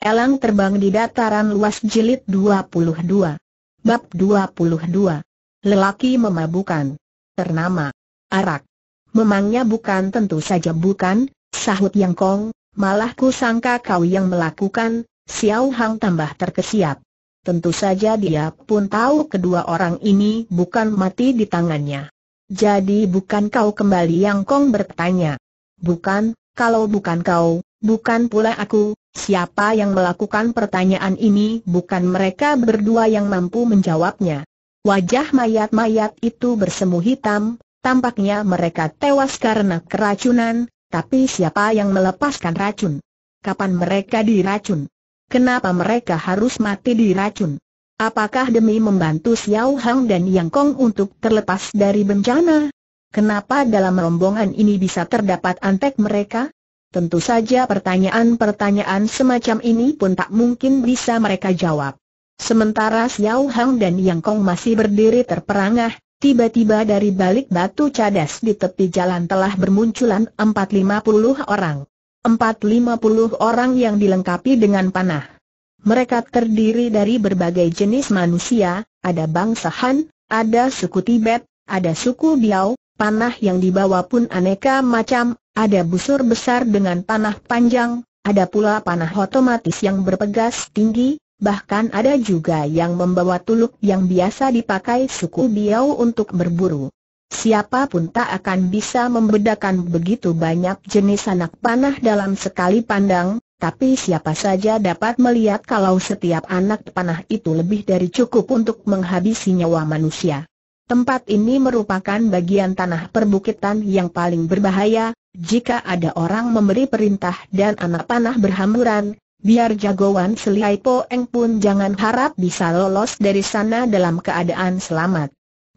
Elang terbang di dataran luas jilid 22. Bab 22. Lelaki memabukan. Ternama. Arak. Memangnya bukan tentu saja bukan, sahut Yang Kong, malah ku sangka kau yang melakukan, Xiao Hang tambah terkesiap. Tentu saja dia pun tahu kedua orang ini bukan mati di tangannya. Jadi bukan kau kembali Yang Kong bertanya. Bukan, kalau bukan kau, bukan pula aku, siapa yang melakukan pertanyaan ini bukan mereka berdua yang mampu menjawabnya. Wajah mayat-mayat itu bersemu hitam, tampaknya mereka tewas karena keracunan, tapi siapa yang melepaskan racun? Kapan mereka diracun? Kenapa mereka harus mati diracun? Apakah demi membantu Xiao Hang dan Yang Kong untuk terlepas dari bencana? Kenapa dalam rombongan ini bisa terdapat antek mereka? Tentu saja pertanyaan-pertanyaan semacam ini pun tak mungkin bisa mereka jawab. Sementara Xiao Hang dan Yang Kong masih berdiri terperangah, tiba-tiba dari balik batu cadas di tepi jalan telah bermunculan 450 orang. 450 orang yang dilengkapi dengan panah. Mereka terdiri dari berbagai jenis manusia, ada bangsa Han, ada suku Tibet, ada suku Biao, Panah yang dibawa pun aneka macam, ada busur besar dengan panah panjang, ada pula panah otomatis yang berpegas tinggi, bahkan ada juga yang membawa tuluk yang biasa dipakai suku Biau untuk berburu. Siapa pun tak akan bisa membedakan begitu banyak jenis anak panah dalam sekali pandang, tapi siapa saja dapat melihat kalau setiap anak panah itu lebih dari cukup untuk menghabisi nyawa manusia. Tempat ini merupakan bagian tanah perbukitan yang paling berbahaya, jika ada orang memberi perintah dan anak panah berhamburan, biar jagoan Seliai Poeng pun jangan harap bisa lolos dari sana dalam keadaan selamat.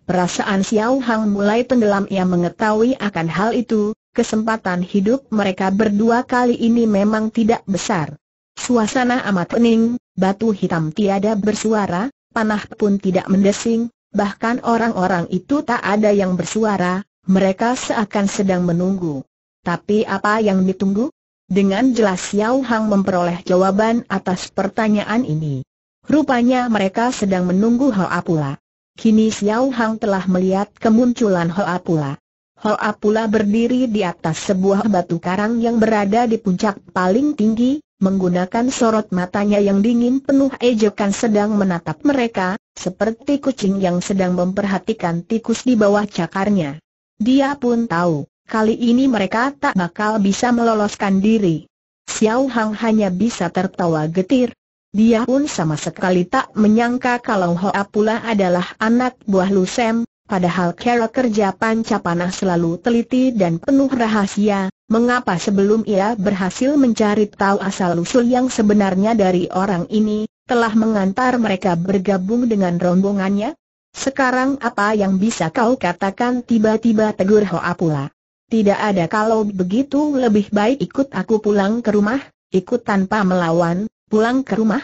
Perasaan Xiao Hang mulai tenggelam ia mengetahui akan hal itu, kesempatan hidup mereka berdua kali ini memang tidak besar. Suasana amat hening, batu hitam tiada bersuara, panah pun tidak mendesing, bahkan orang-orang itu tak ada yang bersuara, mereka seakan sedang menunggu. Tapi apa yang ditunggu? Dengan jelas Xiao Hang memperoleh jawaban atas pertanyaan ini. Rupanya mereka sedang menunggu Hoa Pula. Kini Xiao Hang telah melihat kemunculan Hoa Pula. Hoa Pula berdiri di atas sebuah batu karang yang berada di puncak paling tinggi, menggunakan sorot matanya yang dingin penuh ejekan sedang menatap mereka, seperti kucing yang sedang memperhatikan tikus di bawah cakarnya. Dia pun tahu, kali ini mereka tak bakal bisa meloloskan diri. Xiao Hang hanya bisa tertawa getir. Dia pun sama sekali tak menyangka kalau Hoa pula adalah anak buah Lusem, padahal kerja pancapanah selalu teliti dan penuh rahasia, mengapa sebelum ia berhasil mencari tahu asal-usul yang sebenarnya dari orang ini, telah mengantar mereka bergabung dengan rombongannya? Sekarang apa yang bisa kau katakan tiba-tiba tegur Hoa pula? Tidak ada kalau begitu lebih baik ikut aku pulang ke rumah, ikut tanpa melawan, pulang ke rumah?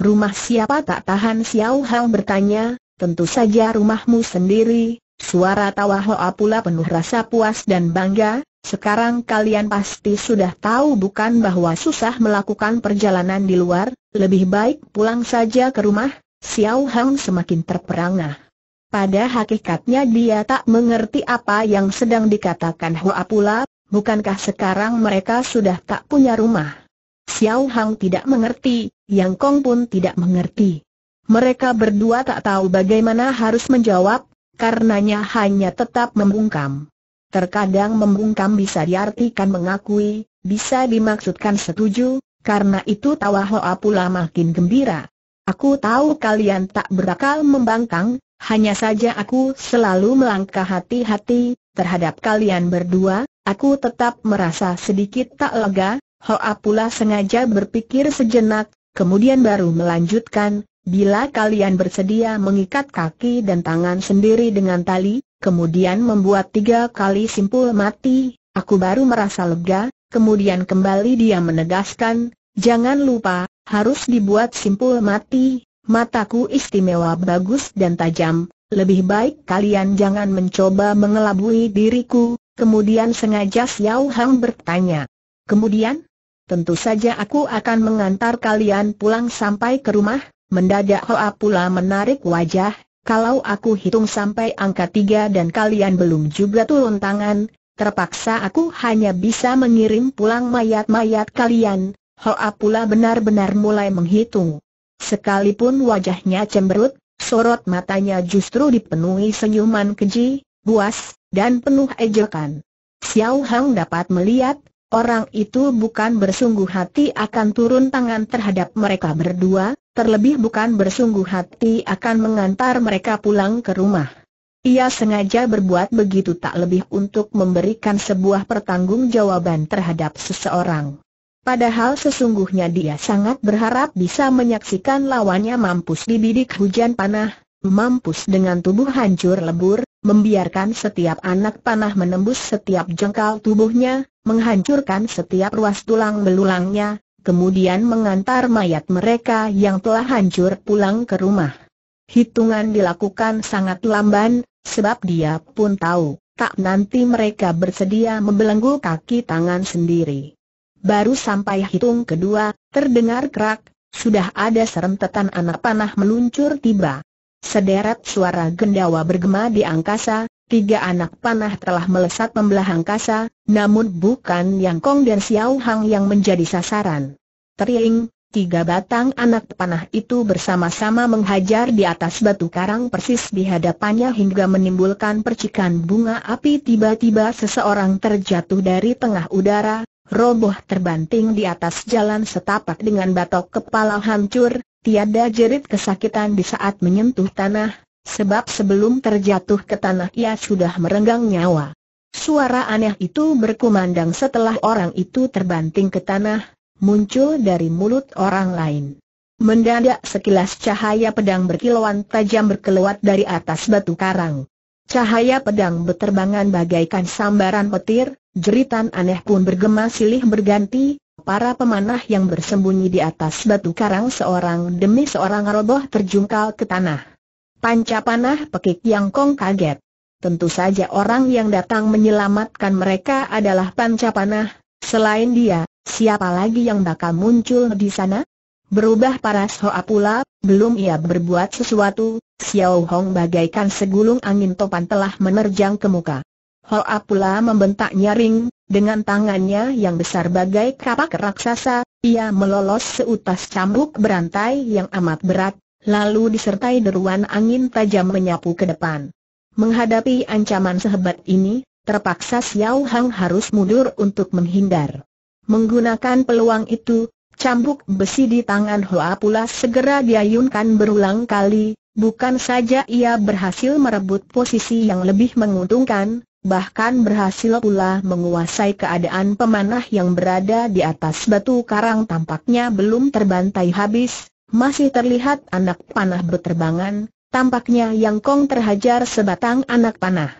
Rumah siapa tak tahan Xiao Hang bertanya, tentu saja rumahmu sendiri, suara tawa Hoa pula penuh rasa puas dan bangga, sekarang kalian pasti sudah tahu bukan bahwa susah melakukan perjalanan di luar, lebih baik pulang saja ke rumah, Xiao Hang semakin terperangah. Pada hakikatnya dia tak mengerti apa yang sedang dikatakan Hoa pula, bukankah sekarang mereka sudah tak punya rumah? Xiao Hang tidak mengerti, Yang Kong pun tidak mengerti. Mereka berdua tak tahu bagaimana harus menjawab, karenanya hanya tetap membungkam. Terkadang membungkam bisa diartikan mengakui, bisa dimaksudkan setuju, karena itu tawa Hoa pula makin gembira. Aku tahu kalian tak berakal membangkang, hanya saja aku selalu melangkah hati-hati, terhadap kalian berdua, aku tetap merasa sedikit tak lega, Hoa pula sengaja berpikir sejenak, kemudian baru melanjutkan, bila kalian bersedia mengikat kaki dan tangan sendiri dengan tali, kemudian membuat tiga kali simpul mati, aku baru merasa lega, kemudian kembali dia menegaskan, Jangan lupa, harus dibuat simpul mati, mataku istimewa bagus dan tajam, lebih baik kalian jangan mencoba mengelabui diriku, kemudian sengaja Xiao Hang bertanya. Kemudian? tentu saja aku akan mengantar kalian pulang sampai ke rumah, mendadak Hoa pula menarik wajah, kalau aku hitung sampai angka tiga dan kalian belum juga turun tangan, terpaksa aku hanya bisa mengirim pulang mayat-mayat kalian, Hoa pula benar-benar mulai menghitung. Sekalipun wajahnya cemberut, sorot matanya justru dipenuhi senyuman keji, buas, dan penuh ejekan. Xiao Hang dapat melihat, orang itu bukan bersungguh hati akan turun tangan terhadap mereka berdua, terlebih bukan bersungguh hati akan mengantar mereka pulang ke rumah. Ia sengaja berbuat begitu tak lebih untuk memberikan sebuah pertanggungjawaban terhadap seseorang. Padahal sesungguhnya dia sangat berharap bisa menyaksikan lawannya mampus dibidik hujan panah, mampus dengan tubuh hancur lebur, membiarkan setiap anak panah menembus setiap jengkal tubuhnya, menghancurkan setiap ruas tulang belulangnya, kemudian mengantar mayat mereka yang telah hancur pulang ke rumah. Hitungan dilakukan sangat lamban, sebab dia pun tahu, tak nanti mereka bersedia membelenggu kaki tangan sendiri. Baru sampai hitung kedua, terdengar kerak, sudah ada serentetan anak panah meluncur tiba. Sederet suara gendawa bergema di angkasa, tiga anak panah telah melesat membelah angkasa, namun bukan Yang Kong dan Xiao Hang yang menjadi sasaran. Tering, tiga batang anak panah itu bersama-sama menghajar di atas batu karang persis di hadapannya hingga menimbulkan percikan bunga api. Tiba-tiba seseorang terjatuh dari tengah udara, roboh terbanting di atas jalan setapak dengan batok kepala hancur, Tiada jerit kesakitan di saat menyentuh tanah, sebab sebelum terjatuh ke tanah ia sudah merenggang nyawa. Suara aneh itu berkumandang setelah orang itu terbanting ke tanah, muncul dari mulut orang lain. Mendadak sekilas cahaya pedang berkilauan tajam berkeluar dari atas batu karang. Cahaya pedang beterbangan bagaikan sambaran petir, jeritan aneh pun bergema silih berganti, para pemanah yang bersembunyi di atas batu karang seorang demi seorang roboh terjungkal ke tanah. Panca panah pekik yang kong kaget. Tentu saja orang yang datang menyelamatkan mereka adalah panca panah, selain dia, siapa lagi yang bakal muncul di sana? Berubah paras Hoa pula, belum ia berbuat sesuatu, Xiao Hong bagaikan segulung angin topan telah menerjang ke muka. Hoa pula membentak nyaring, dengan tangannya yang besar bagai kapak raksasa, ia melolos seutas cambuk berantai yang amat berat, lalu disertai deruan angin tajam menyapu ke depan. Menghadapi ancaman sehebat ini, terpaksa Xiao Hang harus mundur untuk menghindar. Menggunakan peluang itu, cambuk besi di tangan Hoa pula segera diayunkan berulang kali, bukan saja ia berhasil merebut posisi yang lebih menguntungkan, bahkan berhasil pula menguasai keadaan pemanah yang berada di atas batu karang tampaknya belum terbantai habis, masih terlihat anak panah berterbangan, tampaknya Yang Kong terhajar sebatang anak panah.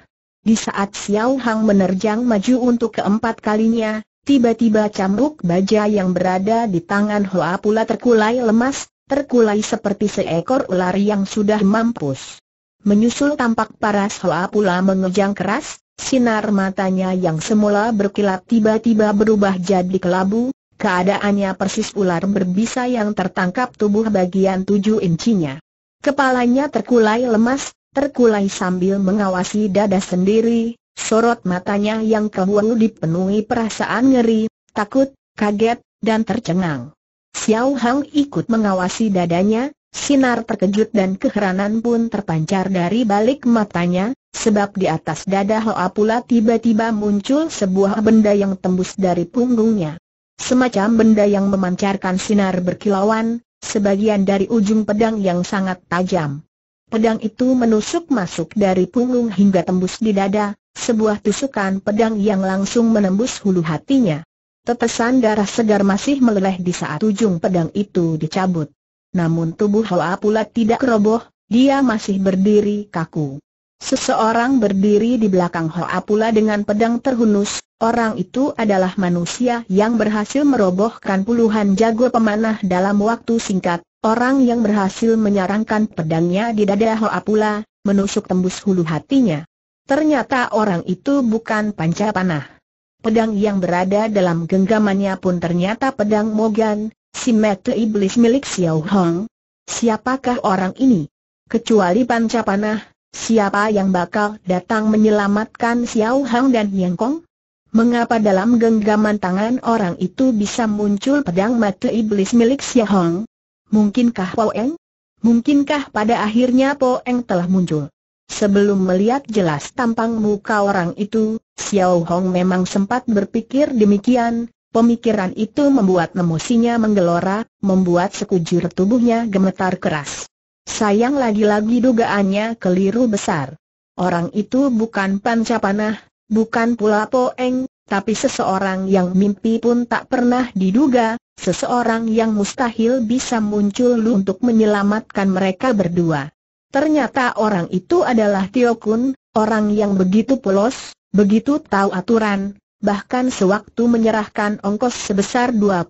Di saat Xiao Hang menerjang maju untuk keempat kalinya, tiba-tiba cambuk baja yang berada di tangan Hoa pula terkulai lemas, terkulai seperti seekor ular yang sudah mampus. Menyusul tampak paras Hoa pula mengejang keras, Sinar matanya yang semula berkilat tiba-tiba berubah jadi kelabu, keadaannya persis ular berbisa yang tertangkap tubuh bagian tujuh incinya. Kepalanya terkulai lemas, terkulai sambil mengawasi dada sendiri, sorot matanya yang kehuang dipenuhi perasaan ngeri, takut, kaget, dan tercengang. Xiao Hang ikut mengawasi dadanya, sinar terkejut dan keheranan pun terpancar dari balik matanya, sebab di atas dada Hoa pula tiba-tiba muncul sebuah benda yang tembus dari punggungnya. Semacam benda yang memancarkan sinar berkilauan, sebagian dari ujung pedang yang sangat tajam. Pedang itu menusuk masuk dari punggung hingga tembus di dada, sebuah tusukan pedang yang langsung menembus hulu hatinya. Tetesan darah segar masih meleleh di saat ujung pedang itu dicabut. Namun tubuh Hoa pula tidak roboh, dia masih berdiri kaku. Seseorang berdiri di belakang Hoa pula dengan pedang terhunus, orang itu adalah manusia yang berhasil merobohkan puluhan jago pemanah dalam waktu singkat, orang yang berhasil menyarangkan pedangnya di dada Hoa pula, menusuk tembus hulu hatinya. Ternyata orang itu bukan panca panah. Pedang yang berada dalam genggamannya pun ternyata pedang Mogan, si mete iblis milik Xiao Hong. Siapakah orang ini? Kecuali pancapanah, siapa yang bakal datang menyelamatkan Xiao Hong dan Yang Kong? Mengapa dalam genggaman tangan orang itu bisa muncul pedang mata iblis milik Xiao Hong? Mungkinkah Po Eng? Mungkinkah pada akhirnya Po Eng telah muncul? Sebelum melihat jelas tampang muka orang itu, Xiao Hong memang sempat berpikir demikian, pemikiran itu membuat emosinya menggelora, membuat sekujur tubuhnya gemetar keras. Sayang lagi-lagi dugaannya keliru besar. Orang itu bukan pancapanah, bukan pula poeng, tapi seseorang yang mimpi pun tak pernah diduga, seseorang yang mustahil bisa muncul untuk menyelamatkan mereka berdua. Ternyata orang itu adalah Tio Kun, orang yang begitu polos, begitu tahu aturan, bahkan sewaktu menyerahkan ongkos sebesar 25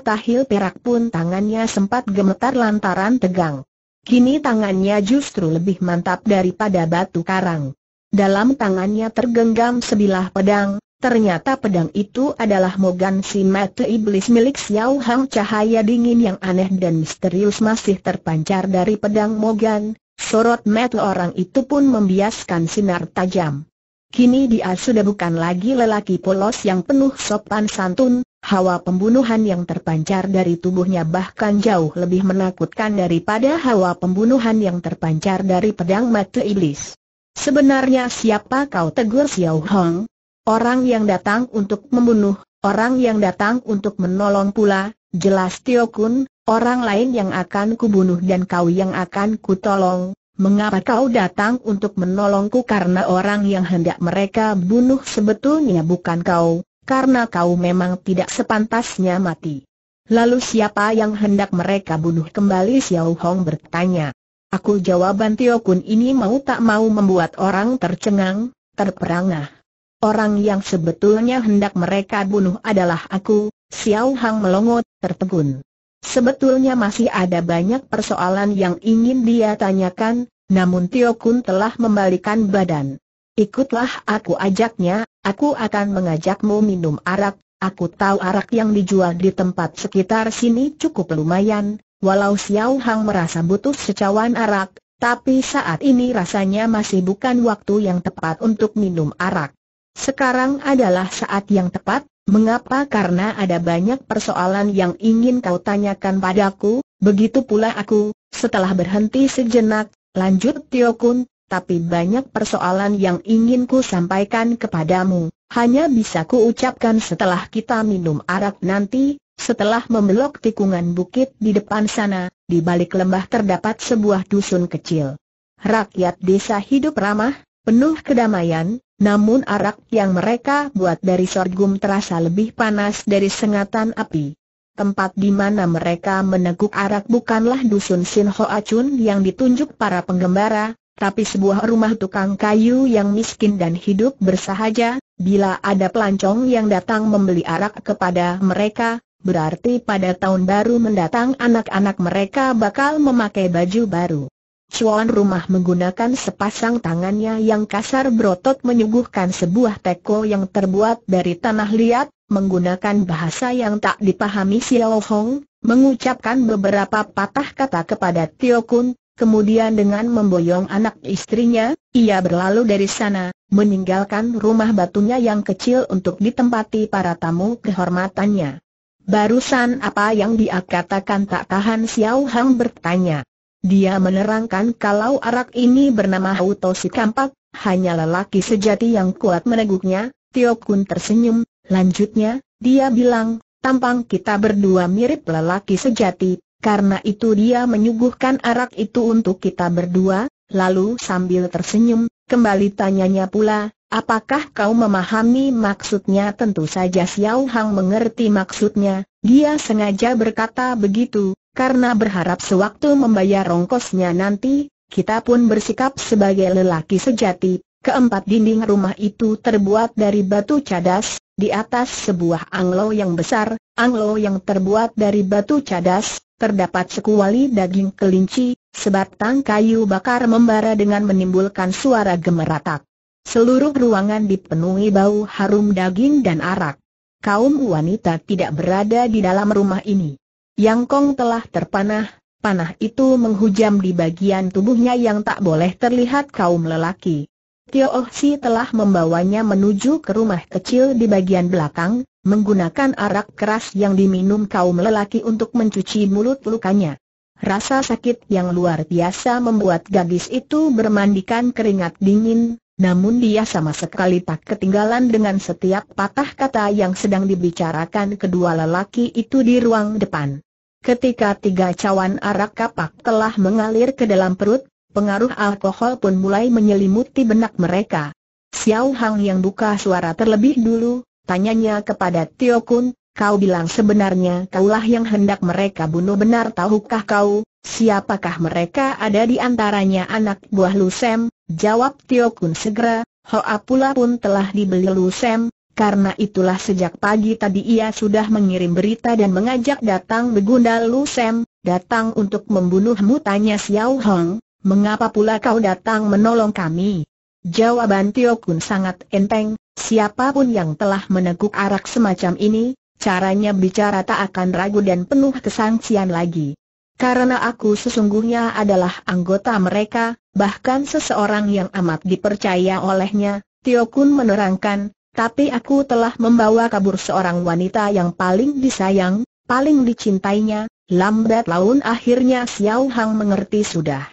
tahil perak pun tangannya sempat gemetar lantaran tegang. Kini tangannya justru lebih mantap daripada batu karang. Dalam tangannya tergenggam sebilah pedang, ternyata pedang itu adalah Mogan si mata iblis milik Xiao Hang cahaya dingin yang aneh dan misterius masih terpancar dari pedang Mogan, Sorot mata orang itu pun membiaskan sinar tajam. Kini dia sudah bukan lagi lelaki polos yang penuh sopan santun, hawa pembunuhan yang terpancar dari tubuhnya bahkan jauh lebih menakutkan daripada hawa pembunuhan yang terpancar dari pedang mata iblis. Sebenarnya siapa kau tegur Xiao Hong? Orang yang datang untuk membunuh, orang yang datang untuk menolong pula, jelas Tio Kun, Orang lain yang akan kubunuh dan kau yang akan kutolong, mengapa kau datang untuk menolongku karena orang yang hendak mereka bunuh sebetulnya bukan kau, karena kau memang tidak sepantasnya mati. Lalu siapa yang hendak mereka bunuh kembali Xiao Hong bertanya. Aku jawaban Tio Kun ini mau tak mau membuat orang tercengang, terperangah. Orang yang sebetulnya hendak mereka bunuh adalah aku, Xiao Hang melongot, tertegun. Sebetulnya masih ada banyak persoalan yang ingin dia tanyakan, namun Tio Kun telah membalikan badan. Ikutlah aku ajaknya, aku akan mengajakmu minum arak, aku tahu arak yang dijual di tempat sekitar sini cukup lumayan, walau Xiao Hang merasa butuh secawan arak, tapi saat ini rasanya masih bukan waktu yang tepat untuk minum arak. Sekarang adalah saat yang tepat, Mengapa? Karena ada banyak persoalan yang ingin kau tanyakan padaku, begitu pula aku, setelah berhenti sejenak, lanjut Tio Kun, tapi banyak persoalan yang ingin ku sampaikan kepadamu, hanya bisa ku ucapkan setelah kita minum arak nanti, setelah membelok tikungan bukit di depan sana, di balik lembah terdapat sebuah dusun kecil. Rakyat desa hidup ramah, penuh kedamaian, namun arak yang mereka buat dari sorghum terasa lebih panas dari sengatan api. Tempat di mana mereka meneguk arak bukanlah dusun Sin Hoa Chun yang ditunjuk para penggembara, tapi sebuah rumah tukang kayu yang miskin dan hidup bersahaja, bila ada pelancong yang datang membeli arak kepada mereka, berarti pada tahun baru mendatang anak-anak mereka bakal memakai baju baru. Cuan rumah menggunakan sepasang tangannya yang kasar berotot menyuguhkan sebuah teko yang terbuat dari tanah liat, menggunakan bahasa yang tak dipahami Xiao Hong, mengucapkan beberapa patah kata kepada Tio Kun, kemudian dengan memboyong anak istrinya, ia berlalu dari sana, meninggalkan rumah batunya yang kecil untuk ditempati para tamu kehormatannya. Barusan apa yang dia katakan tak tahan Xiao Hang bertanya. Dia menerangkan kalau arak ini bernama Hauto si Kampak, hanya lelaki sejati yang kuat meneguknya, Tio Kun tersenyum, lanjutnya, dia bilang, tampang kita berdua mirip lelaki sejati, karena itu dia menyuguhkan arak itu untuk kita berdua, lalu sambil tersenyum, kembali tanyanya pula, apakah kau memahami maksudnya? Tentu saja Xiao Hang mengerti maksudnya, dia sengaja berkata begitu, karena berharap sewaktu membayar ongkosnya nanti, kita pun bersikap sebagai lelaki sejati. Keempat dinding rumah itu terbuat dari batu cadas, di atas sebuah anglo yang besar, anglo yang terbuat dari batu cadas, terdapat sekuali daging kelinci, sebatang kayu bakar membara dengan menimbulkan suara gemeratak. seluruh ruangan dipenuhi bau harum daging dan arak. Kaum wanita tidak berada di dalam rumah ini. Yang Kong telah terpanah, panah itu menghujam di bagian tubuhnya yang tak boleh terlihat kaum lelaki. Tio Oh Si telah membawanya menuju ke rumah kecil di bagian belakang, menggunakan arak keras yang diminum kaum lelaki untuk mencuci mulut lukanya. Rasa sakit yang luar biasa membuat gadis itu bermandikan keringat dingin, namun dia sama sekali tak ketinggalan dengan setiap patah kata yang sedang dibicarakan kedua lelaki itu di ruang depan. Ketika tiga cawan arak kapak telah mengalir ke dalam perut, pengaruh alkohol pun mulai menyelimuti benak mereka. Xiao Hang yang buka suara terlebih dulu, tanyanya kepada Tio Kun, Kau bilang sebenarnya kaulah yang hendak mereka bunuh benar tahukah kau, siapakah mereka ada di antaranya anak buah Lusem, jawab Tio Kun segera, Hoa pula pun telah dibeli Lusem, karena itulah sejak pagi tadi ia sudah mengirim berita dan mengajak datang begundal Lusem, datang untuk membunuhmu tanya Xiao Hong, mengapa pula kau datang menolong kami? Jawaban Tio Kun sangat enteng, siapa pun yang telah meneguk arak semacam ini, Caranya bicara tak akan ragu dan penuh kesangsian lagi. Karena aku sesungguhnya adalah anggota mereka, bahkan seseorang yang amat dipercaya olehnya, Tio Kun menerangkan, tapi aku telah membawa kabur seorang wanita yang paling disayang, paling dicintainya, lambat laun akhirnya Xiao Hang mengerti sudah.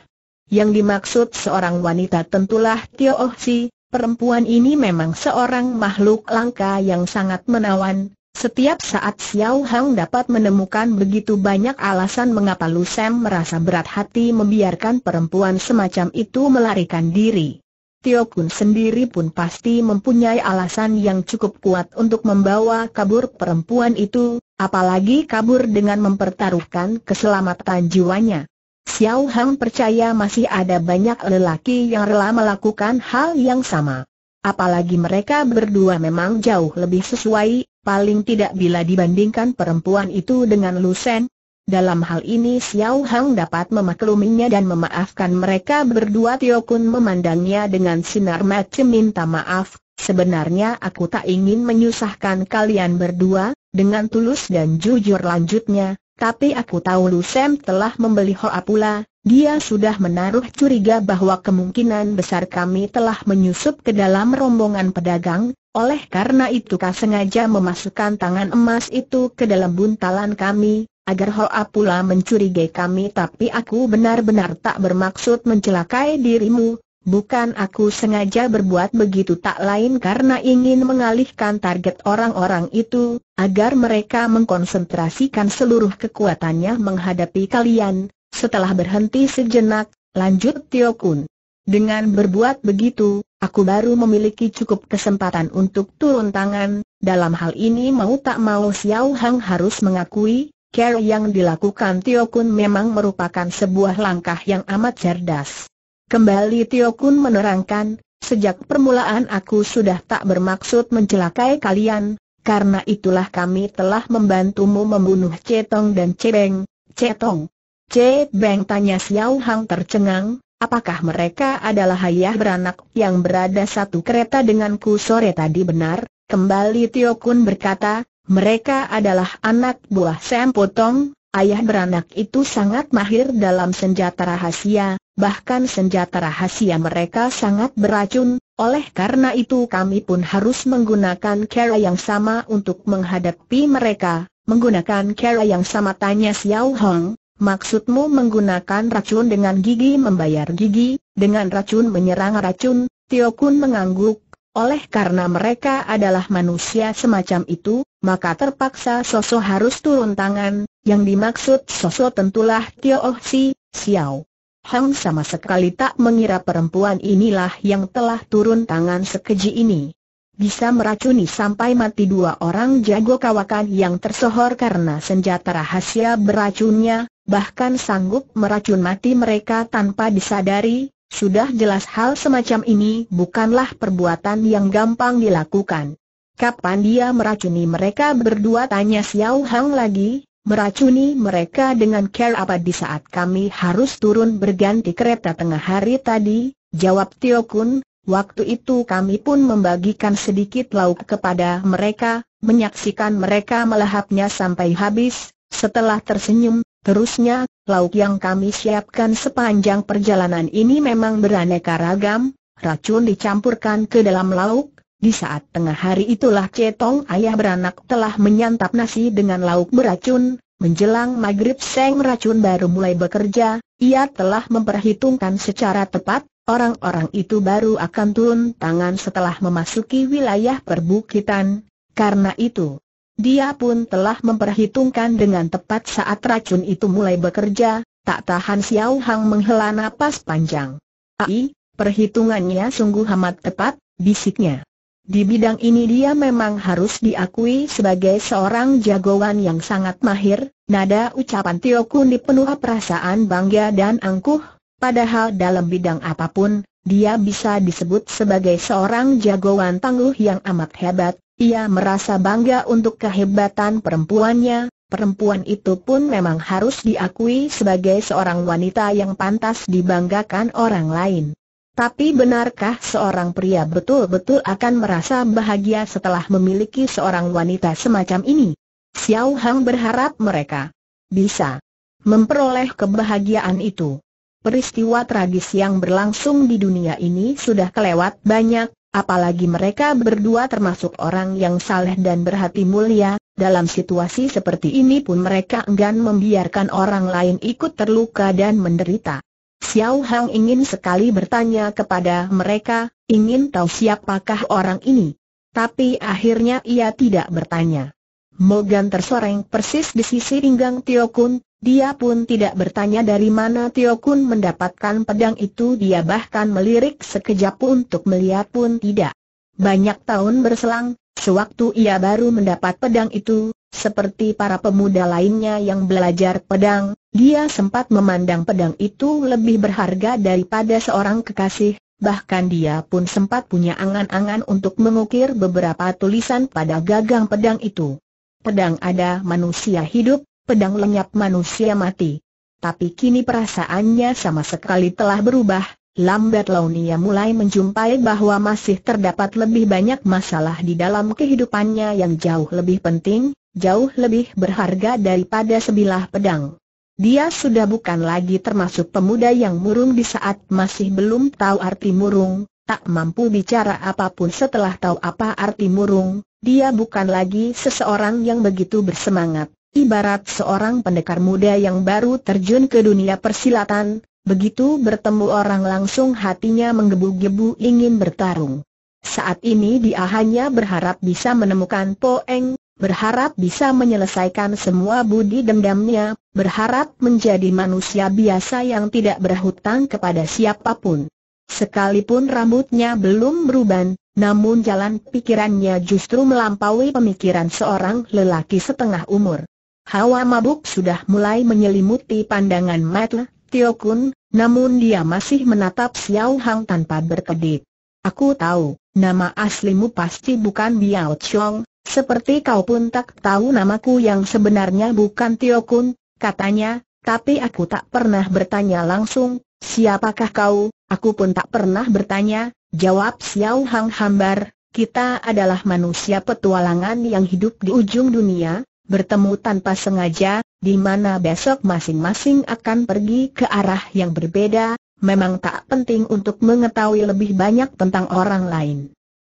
Yang dimaksud seorang wanita tentulah Tio Oh Si, perempuan ini memang seorang makhluk langka yang sangat menawan, setiap saat Xiao Hang dapat menemukan begitu banyak alasan mengapa Lu Sam merasa berat hati membiarkan perempuan semacam itu melarikan diri. Tio Kun sendiri pun pasti mempunyai alasan yang cukup kuat untuk membawa kabur perempuan itu, apalagi kabur dengan mempertaruhkan keselamatan jiwanya. Xiao Hang percaya masih ada banyak lelaki yang rela melakukan hal yang sama. Apalagi mereka berdua memang jauh lebih sesuai, paling tidak bila dibandingkan perempuan itu dengan Lusen. Dalam hal ini Xiao Hang dapat memakluminya dan memaafkan mereka berdua. Tio Kun memandangnya dengan sinar mata minta maaf, sebenarnya aku tak ingin menyusahkan kalian berdua, dengan tulus dan jujur lanjutnya, tapi aku tahu Lusem telah membeli Hoa pula, dia sudah menaruh curiga bahwa kemungkinan besar kami telah menyusup ke dalam rombongan pedagang, oleh karena itu kau sengaja memasukkan tangan emas itu ke dalam buntalan kami, agar Hoa pula mencurigai kami tapi aku benar-benar tak bermaksud mencelakai dirimu, bukan aku sengaja berbuat begitu tak lain karena ingin mengalihkan target orang-orang itu, agar mereka mengkonsentrasikan seluruh kekuatannya menghadapi kalian, setelah berhenti sejenak, lanjut Tio Kun. Dengan berbuat begitu, aku baru memiliki cukup kesempatan untuk turun tangan, dalam hal ini mau tak mau Xiao Hang harus mengakui, care yang dilakukan Tio Kun memang merupakan sebuah langkah yang amat cerdas. Kembali Tio Kun menerangkan, sejak permulaan aku sudah tak bermaksud mencelakai kalian, karena itulah kami telah membantumu membunuh Cetong dan Cebeng. Cetong. Cebeng tanya Xiao Hang tercengang, Apakah mereka adalah ayah beranak yang berada satu kereta denganku sore tadi benar? Kembali Tio Kun berkata, mereka adalah anak buah Sam Potong, ayah beranak itu sangat mahir dalam senjata rahasia, bahkan senjata rahasia mereka sangat beracun, oleh karena itu kami pun harus menggunakan cara yang sama untuk menghadapi mereka. Menggunakan cara yang sama tanya Xiao Hong, Maksudmu menggunakan racun dengan gigi membayar gigi, dengan racun menyerang racun, Tio Kun mengangguk, oleh karena mereka adalah manusia semacam itu, maka terpaksa Soso harus turun tangan, yang dimaksud Soso tentulah Tio Oh Si, Xiao. Hang sama sekali tak mengira perempuan inilah yang telah turun tangan sekeji ini. Bisa meracuni sampai mati dua orang jago kawakan yang tersohor karena senjata rahasia beracunnya, bahkan sanggup meracun mati mereka tanpa disadari, sudah jelas hal semacam ini bukanlah perbuatan yang gampang dilakukan. Kapan dia meracuni mereka berdua? Tanya Xiao Hang lagi, meracuni mereka dengan care apa di saat kami harus turun berganti kereta tengah hari tadi, jawab Tio Kun, Waktu itu kami pun membagikan sedikit lauk kepada mereka, menyaksikan mereka melahapnya sampai habis, setelah tersenyum, terusnya, lauk yang kami siapkan sepanjang perjalanan ini memang beraneka ragam, racun dicampurkan ke dalam lauk, di saat tengah hari itulah Cetong ayah beranak telah menyantap nasi dengan lauk beracun, menjelang maghrib Seng racun baru mulai bekerja, ia telah memperhitungkan secara tepat, orang-orang itu baru akan turun tangan setelah memasuki wilayah perbukitan. Karena itu, dia pun telah memperhitungkan dengan tepat saat racun itu mulai bekerja, tak tahan Xiao Hang menghela napas panjang. Ai, perhitungannya sungguh amat tepat, bisiknya. Di bidang ini dia memang harus diakui sebagai seorang jagoan yang sangat mahir, nada ucapan Tio Kun dipenuhi perasaan bangga dan angkuh, Padahal dalam bidang apa pun, dia bisa disebut sebagai seorang jagoan tangguh yang amat hebat, ia merasa bangga untuk kehebatan perempuannya, perempuan itu pun memang harus diakui sebagai seorang wanita yang pantas dibanggakan orang lain. Tapi benarkah seorang pria betul-betul akan merasa bahagia setelah memiliki seorang wanita semacam ini? Xiao Hang berharap mereka bisa memperoleh kebahagiaan itu. Peristiwa tragis yang berlangsung di dunia ini sudah kelewat banyak, apalagi mereka berdua termasuk orang yang saleh dan berhati mulia, dalam situasi seperti ini pun mereka enggan membiarkan orang lain ikut terluka dan menderita. Xiao Hang ingin sekali bertanya kepada mereka, ingin tahu siapakah orang ini. Tapi akhirnya ia tidak bertanya. Mogan tersoreng persis di sisi pinggang Tio Kun, dia pun tidak bertanya dari mana Tio Kun mendapatkan pedang itu dia bahkan melirik sekejap untuk melihat pun tidak. Banyak tahun berselang, sewaktu ia baru mendapat pedang itu, seperti para pemuda lainnya yang belajar pedang, dia sempat memandang pedang itu lebih berharga daripada seorang kekasih, bahkan dia pun sempat punya angan-angan untuk mengukir beberapa tulisan pada gagang pedang itu. Pedang ada manusia hidup, pedang lenyap manusia mati. Tapi kini perasaannya sama sekali telah berubah, lambat laun ia mulai menjumpai bahwa masih terdapat lebih banyak masalah di dalam kehidupannya yang jauh lebih penting, jauh lebih berharga daripada sebilah pedang. Dia sudah bukan lagi termasuk pemuda yang murung di saat masih belum tahu arti murung, tak mampu bicara apa pun setelah tahu apa arti murung, dia bukan lagi seseorang yang begitu bersemangat. Ibarat seorang pendekar muda yang baru terjun ke dunia persilatan, begitu bertemu orang langsung hatinya menggebu-gebu ingin bertarung. Saat ini dia hanya berharap bisa menemukan Poeng, berharap bisa menyelesaikan semua budi dendamnya, berharap menjadi manusia biasa yang tidak berhutang kepada siapa pun. Sekalipun rambutnya belum beruban, namun jalan pikirannya justru melampaui pemikiran seorang lelaki setengah umur. Hawa mabuk sudah mulai menyelimuti pandangan mata Tio Kun, namun dia masih menatap Xiao Hang tanpa berkedip. Aku tahu, nama aslimu pasti bukan Biao Chong, seperti kau pun tak tahu namaku yang sebenarnya bukan Tio Kun, katanya, tapi aku tak pernah bertanya langsung, siapakah kau, aku pun tak pernah bertanya, jawab Xiao Hang hambar, kita adalah manusia petualangan yang hidup di ujung dunia, bertemu tanpa sengaja, di mana besok masing-masing akan pergi ke arah yang berbeda, memang tak penting untuk mengetahui lebih banyak tentang orang lain.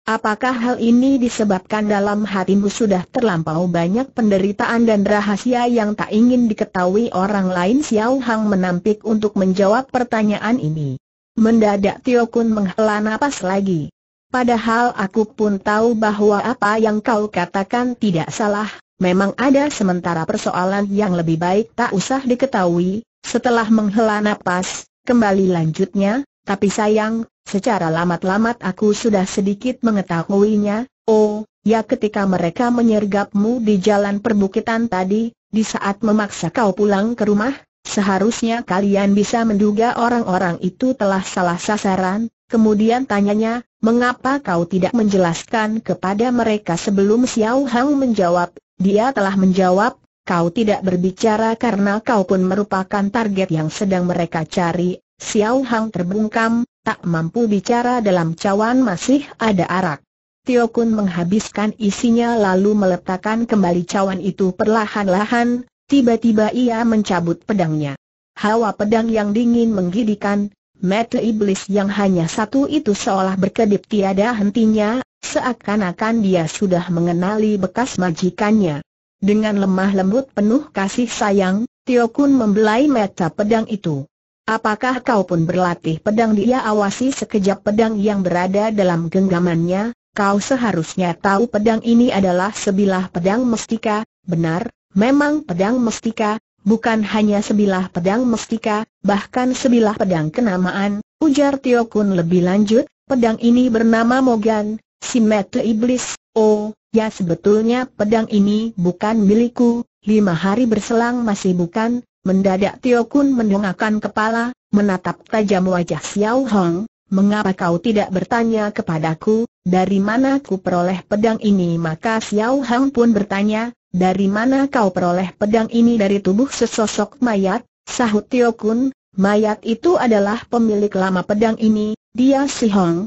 Apakah hal ini disebabkan dalam hatimu sudah terlampau banyak penderitaan dan rahasia yang tak ingin diketahui orang lain Xiao Hang menampik untuk menjawab pertanyaan ini. Mendadak Tio Kun menghela napas lagi. Padahal aku pun tahu bahwa apa yang kau katakan tidak salah, Memang ada sementara persoalan yang lebih baik tak usah diketahui, setelah menghela napas, kembali lanjutnya, tapi sayang, secara lamat-lamat aku sudah sedikit mengetahuinya, oh, ya ketika mereka menyergapmu di jalan perbukitan tadi, di saat memaksa kau pulang ke rumah, seharusnya kalian bisa menduga orang-orang itu telah salah sasaran, kemudian tanyanya, mengapa kau tidak menjelaskan kepada mereka sebelum Xiao Hang menjawab, dia telah menjawab, kau tidak berbicara karena kau pun merupakan target yang sedang mereka cari. Xiao Hang terbungkam, tak mampu bicara dalam cawan masih ada arak. Tio Kun menghabiskan isinya lalu meletakkan kembali cawan itu perlahan-lahan, tiba-tiba ia mencabut pedangnya. Hawa pedang yang dingin menggidikan, mata iblis yang hanya satu itu seolah berkedip tiada hentinya, seakan-akan dia sudah mengenali bekas majikannya. Dengan lemah lembut penuh kasih sayang, Tio Kun membelai mata pedang itu. Apakah kau pun berlatih pedang dia? Awasi sekejap pedang yang berada dalam genggamannya, kau seharusnya tahu pedang ini adalah sebilah pedang mestika, benar, memang pedang mestika, bukan hanya sebilah pedang mestika, bahkan sebilah pedang kenamaan, ujar Tio Kun lebih lanjut, pedang ini bernama Mogan, si mete iblis, oh, ya sebetulnya pedang ini bukan milikku, lima hari berselang masih bukan, Mendadak Tio Kun mendongakkan kepala, menatap tajam wajah Xiao Hong, mengapa kau tidak bertanya kepadaku, dari mana ku peroleh pedang ini? Maka Xiao Hong pun bertanya, dari mana kau peroleh pedang ini dari tubuh sesosok mayat, sahut Tio Kun, mayat itu adalah pemilik lama pedang ini, dia si Hong.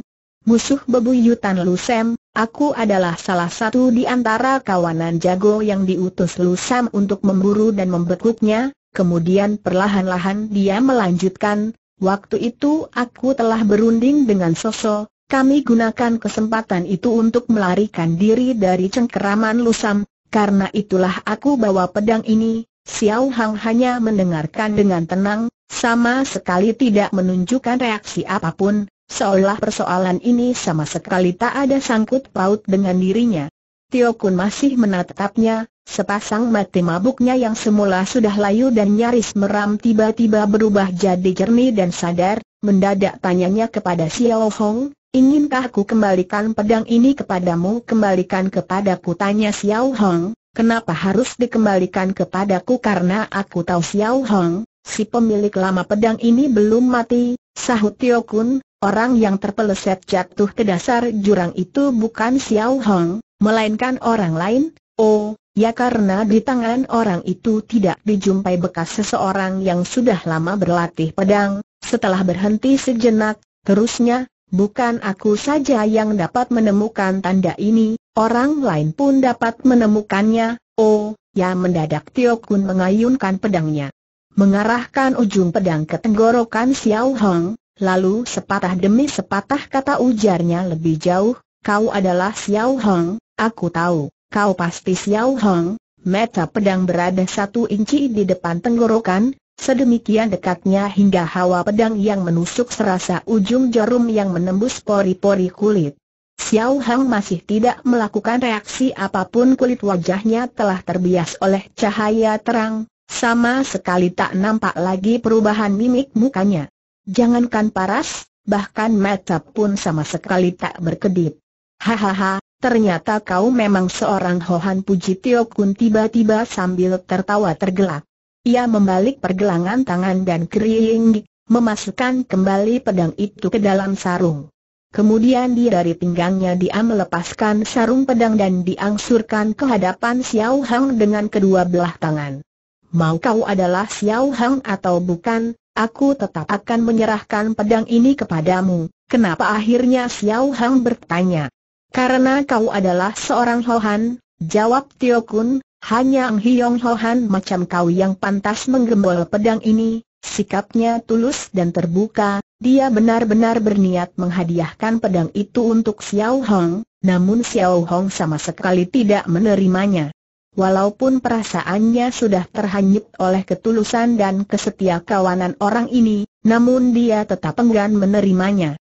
Musuh bebuyutan Lu Sem, aku adalah salah satu di antara kawanan jago yang diutus Lu Sam untuk memburu dan membekuknya, Kemudian perlahan-lahan dia melanjutkan, waktu itu aku telah berunding dengan Soso, kami gunakan kesempatan itu untuk melarikan diri dari cengkeraman Lusam, karena itulah aku bawa pedang ini, Xiao Hang hanya mendengarkan dengan tenang, sama sekali tidak menunjukkan reaksi apa pun, seolah persoalan ini sama sekali tak ada sangkut paut dengan dirinya. Tio Kun masih menatapnya, sepasang mata mabuknya yang semula sudah layu dan nyaris meram tiba-tiba berubah jadi jernih dan sadar, mendadak tanyanya kepada Xiao Hong, inginkah aku kembalikan pedang ini kepadamu? Kembalikan kepadaku tanya Xiao Hong, kenapa harus dikembalikan kepadaku karena aku tahu Xiao Hong, si pemilik lama pedang ini belum mati, sahut Tio Kun, orang yang terpeleset jatuh ke dasar jurang itu bukan Xiao Hong, melainkan orang lain, oh, ya karena di tangan orang itu tidak dijumpai bekas seseorang yang sudah lama berlatih pedang, setelah berhenti sejenak, terusnya, bukan aku saja yang dapat menemukan tanda ini, orang lain pun dapat menemukannya, oh, ya mendadak Tio Kun mengayunkan pedangnya. Mengarahkan ujung pedang ke tenggorokan Xiao Hong, lalu sepatah demi sepatah kata ujarnya lebih jauh, kau adalah Xiao Hong, Aku tahu, kau pasti Xiao Hong, mata pedang berada satu inci di depan tenggorokan, sedemikian dekatnya hingga hawa pedang yang menusuk serasa ujung jarum yang menembus pori-pori kulit. Xiao Hong masih tidak melakukan reaksi apa pun kulit wajahnya telah terbias oleh cahaya terang, sama sekali tak nampak lagi perubahan mimik mukanya. Jangankan paras, bahkan mata pun sama sekali tak berkedip. Hahaha, Ternyata kau memang seorang Hohan Puji Tio Kun tiba-tiba sambil tertawa tergelak. Ia membalik pergelangan tangan dan kering, memasukkan kembali pedang itu ke dalam sarung. Kemudian dia dari pinggangnya dia melepaskan sarung pedang dan diangsurkan ke hadapan Xiao Hang dengan kedua belah tangan. Mau kau adalah Xiao Hang atau bukan, aku tetap akan menyerahkan pedang ini kepadamu. Kenapa akhirnya Xiao Hang bertanya? Karena kau adalah seorang Hohan, jawab Tio Kun, hanya Ang Hiong Hohan macam kau yang pantas menggembol pedang ini, sikapnya tulus dan terbuka, dia benar-benar berniat menghadiahkan pedang itu untuk Xiao Hong, namun Xiao Hong sama sekali tidak menerimanya. Walaupun perasaannya sudah terhanyut oleh ketulusan dan kesetia kawanan orang ini, namun dia tetap enggan menerimanya.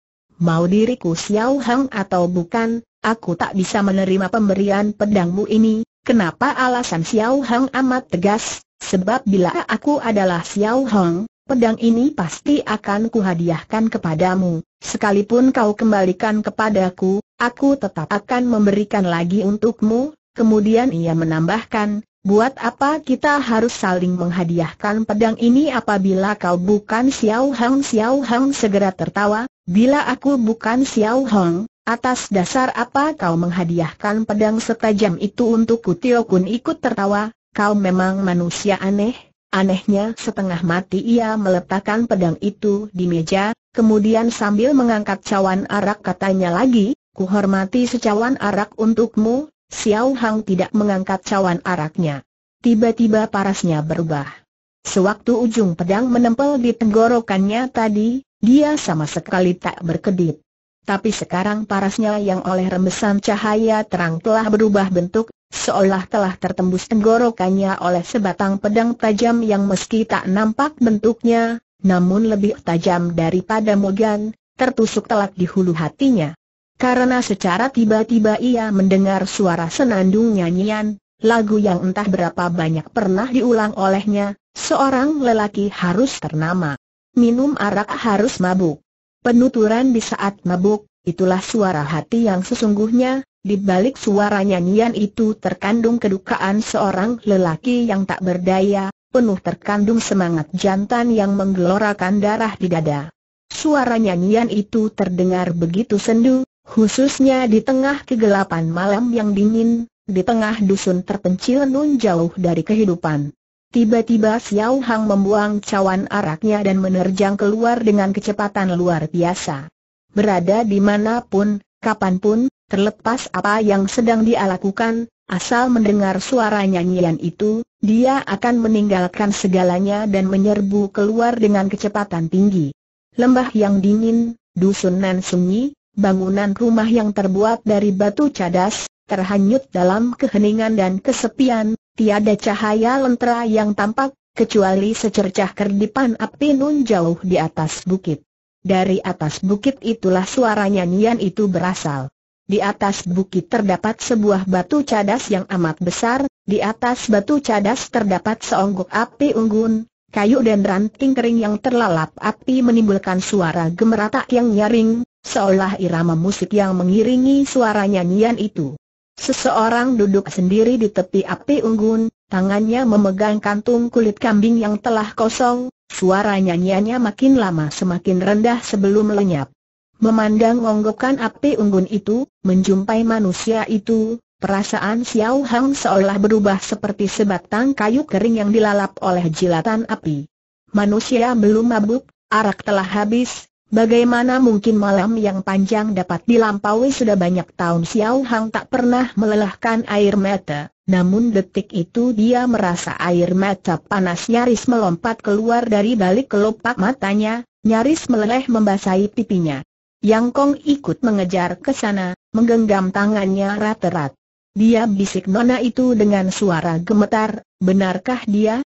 Mau diriku Xiao Hang atau bukan, Aku tak bisa menerima pemberian pedangmu ini, kenapa alasan Xiao Hong amat tegas, sebab bila aku adalah Xiao Hong, pedang ini pasti akan kuhadiahkan kepadamu, sekalipun kau kembalikan kepadaku, aku tetap akan memberikan lagi untukmu, kemudian ia menambahkan, buat apa kita harus saling menghadiahkan pedang ini apabila kau bukan Xiao Hong Xiao Hong segera tertawa, bila aku bukan Xiao Hong, Atas dasar apa kau menghadiahkan pedang setajam itu untuk Tio Kun ikut tertawa, kau memang manusia aneh, Anehnya setengah mati ia meletakkan pedang itu di meja, kemudian sambil mengangkat cawan arak katanya lagi, ku hormati secawan arak untukmu, Xiao Hang tidak mengangkat cawan araknya. Tiba-tiba parasnya berubah. Sewaktu ujung pedang menempel di tenggorokannya tadi, dia sama sekali tak berkedip. Tapi sekarang parasnya yang oleh rembesan cahaya terang telah berubah bentuk, seolah telah tertembus tenggorokannya oleh sebatang pedang tajam yang meski tak nampak bentuknya, namun lebih tajam daripada mogan, tertusuk telak di hulu hatinya. Karena secara tiba-tiba ia mendengar suara senandung nyanyian, lagu yang entah berapa banyak pernah diulang olehnya, seorang lelaki harus ternama. Minum arak harus mabuk. Penuturan di saat mabuk, itulah suara hati yang sesungguhnya, di balik suara nyanyian itu terkandung kedukaan seorang lelaki yang tak berdaya, penuh terkandung semangat jantan yang menggelorakan darah di dada. Suara nyanyian itu terdengar begitu sendu, khususnya di tengah kegelapan malam yang dingin, di tengah dusun terpencil nun jauh dari kehidupan. Tiba-tiba Xiao Hang membuang cawan araknya dan menerjang keluar dengan kecepatan luar biasa. Berada di mana pun, kapan pun, Terlepas apa yang sedang dia lakukan, asal mendengar suara nyanyian itu, dia akan meninggalkan segalanya dan menyerbu keluar dengan kecepatan tinggi. Lembah yang dingin, dusun nan sunyi, bangunan rumah yang terbuat dari batu cadas, terhanyut dalam keheningan dan kesepian, tiada cahaya lentera yang tampak, kecuali secercah kerdipan api nun jauh di atas bukit. Dari atas bukit itulah suara nyanyian itu berasal. Di atas bukit terdapat sebuah batu cadas yang amat besar, di atas batu cadas terdapat seonggok api unggun, kayu dan ranting kering yang terlalap api menimbulkan suara gemeratak yang nyaring, seolah irama musik yang mengiringi suara nyanyian itu. Seseorang duduk sendiri di tepi api unggun, tangannya memegang kantung kulit kambing yang telah kosong, suara nyanyiannya makin lama semakin rendah sebelum lenyap. Memandang onggokan api unggun itu, menjumpai manusia itu, perasaan Xiao Hang seolah berubah seperti sebatang kayu kering yang dilalap oleh jilatan api. Manusia belum mabuk, arak telah habis, bagaimana mungkin malam yang panjang dapat dilampaui sudah banyak tahun Xiao Hang tak pernah melelahkan air mata, namun detik itu dia merasa air mata panas nyaris melompat keluar dari balik kelopak matanya, nyaris meleleh membasahi pipinya. Yang Kong ikut mengejar ke sana, menggenggam tangannya rat-rat. Dia bisik nona itu dengan suara gemetar, benarkah dia,